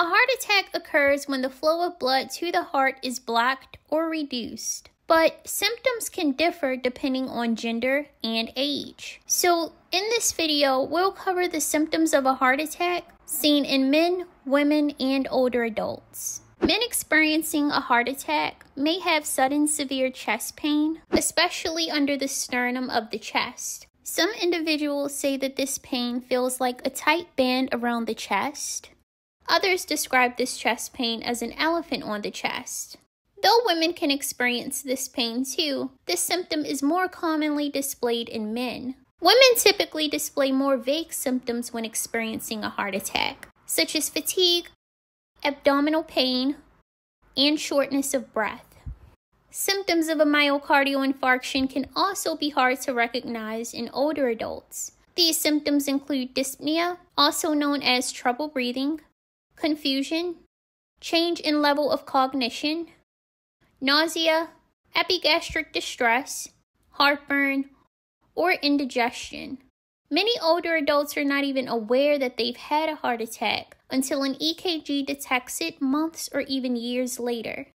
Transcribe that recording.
A heart attack occurs when the flow of blood to the heart is blocked or reduced. But symptoms can differ depending on gender and age. So, in this video, we'll cover the symptoms of a heart attack seen in men, women, and older adults. Men experiencing a heart attack may have sudden severe chest pain, especially under the sternum of the chest. Some individuals say that this pain feels like a tight band around the chest. Others describe this chest pain as an elephant on the chest. Though women can experience this pain too, this symptom is more commonly displayed in men. Women typically display more vague symptoms when experiencing a heart attack, such as fatigue, abdominal pain, and shortness of breath. Symptoms of a myocardial infarction can also be hard to recognize in older adults. These symptoms include dyspnea, also known as trouble breathing, confusion, change in level of cognition, nausea, epigastric distress, heartburn, or indigestion. Many older adults are not even aware that they've had a heart attack until an EKG detects it months or even years later.